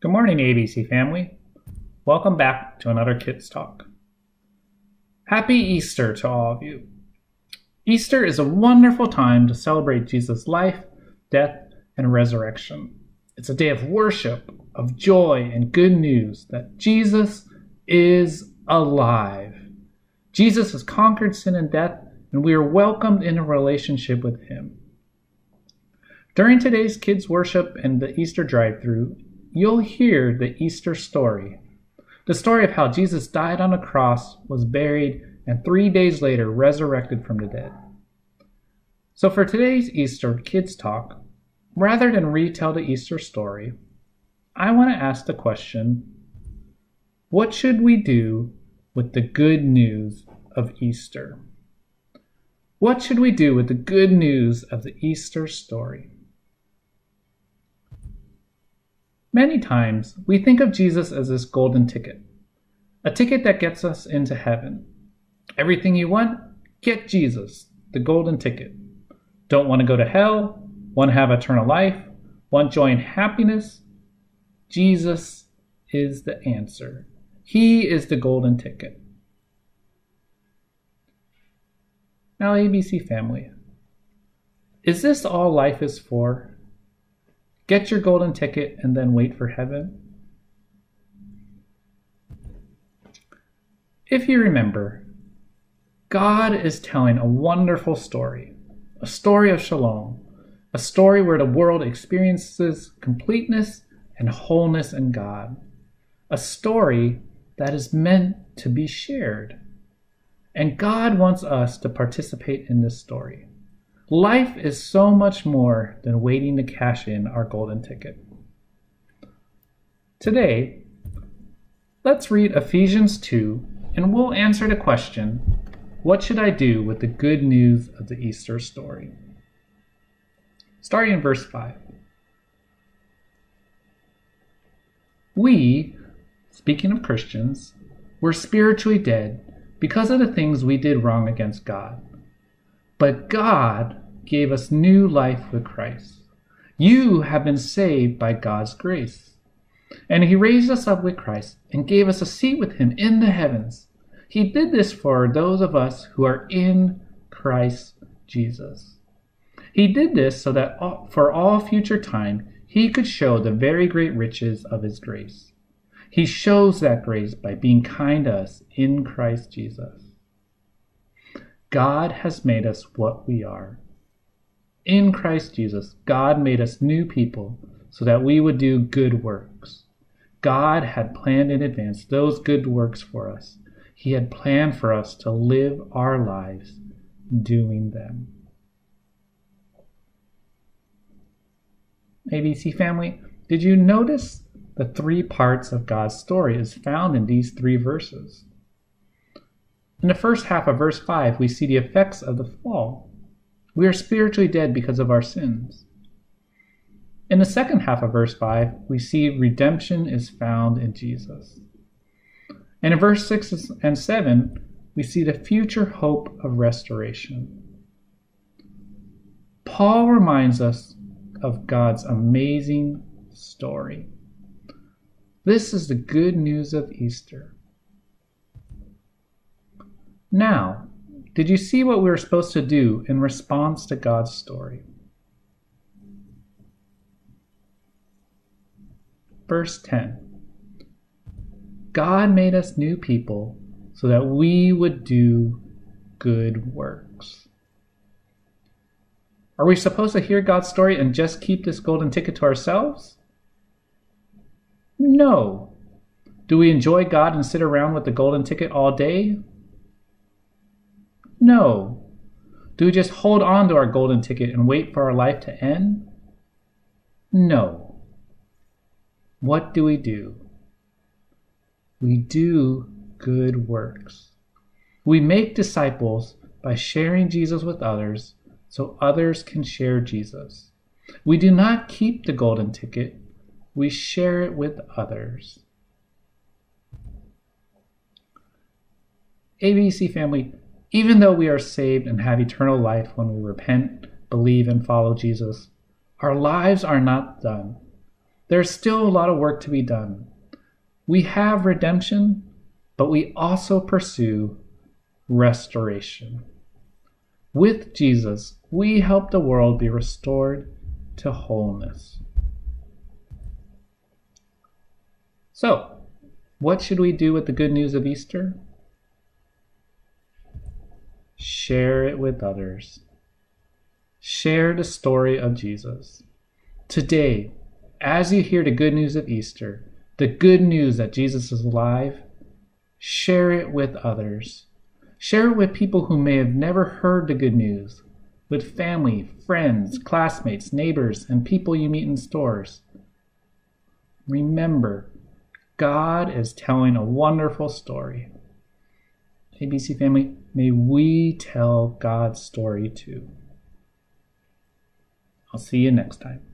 Good morning, ABC family. Welcome back to another Kids Talk. Happy Easter to all of you. Easter is a wonderful time to celebrate Jesus' life, death, and resurrection. It's a day of worship, of joy, and good news that Jesus is alive. Jesus has conquered sin and death, and we are welcomed in a relationship with Him. During today's kids' worship and the Easter drive through, you'll hear the Easter story. The story of how Jesus died on a cross, was buried, and three days later resurrected from the dead. So, for today's Easter Kids Talk, rather than retell the Easter story, I want to ask the question what should we do with the good news of Easter? What should we do with the good news of the Easter story? Many times, we think of Jesus as this golden ticket, a ticket that gets us into heaven. Everything you want, get Jesus, the golden ticket. Don't want to go to hell, want to have eternal life, want joy and happiness? Jesus is the answer. He is the golden ticket. Now, ABC family, is this all life is for? Get your golden ticket and then wait for heaven? If you remember, God is telling a wonderful story, a story of shalom, a story where the world experiences completeness and wholeness in God, a story that is meant to be shared. And God wants us to participate in this story. Life is so much more than waiting to cash in our golden ticket. Today, let's read Ephesians 2 and we'll answer the question What should I do with the good news of the Easter story? Starting in verse 5. We, speaking of Christians, were spiritually dead because of the things we did wrong against God. But God gave us new life with Christ. You have been saved by God's grace. And he raised us up with Christ and gave us a seat with him in the heavens. He did this for those of us who are in Christ Jesus. He did this so that for all future time he could show the very great riches of his grace. He shows that grace by being kind to us in Christ Jesus. God has made us what we are. In Christ Jesus, God made us new people so that we would do good works. God had planned in advance those good works for us. He had planned for us to live our lives doing them. ABC family, did you notice the three parts of God's story is found in these three verses? In the first half of verse 5, we see the effects of the fall. We are spiritually dead because of our sins. In the second half of verse 5, we see redemption is found in Jesus. And in verse 6 and 7, we see the future hope of restoration. Paul reminds us of God's amazing story. This is the good news of Easter. Now, did you see what we were supposed to do in response to God's story? Verse 10 God made us new people so that we would do good works. Are we supposed to hear God's story and just keep this golden ticket to ourselves? No. Do we enjoy God and sit around with the golden ticket all day? No. Do we just hold on to our golden ticket and wait for our life to end? No. What do we do? We do good works. We make disciples by sharing Jesus with others so others can share Jesus. We do not keep the golden ticket, we share it with others. ABC family, even though we are saved and have eternal life when we repent, believe, and follow Jesus, our lives are not done. There's still a lot of work to be done. We have redemption, but we also pursue restoration. With Jesus, we help the world be restored to wholeness. So, what should we do with the good news of Easter? Share it with others. Share the story of Jesus. Today, as you hear the good news of Easter, the good news that Jesus is alive, share it with others. Share it with people who may have never heard the good news, with family, friends, classmates, neighbors, and people you meet in stores. Remember, God is telling a wonderful story. ABC family, may we tell God's story too. I'll see you next time.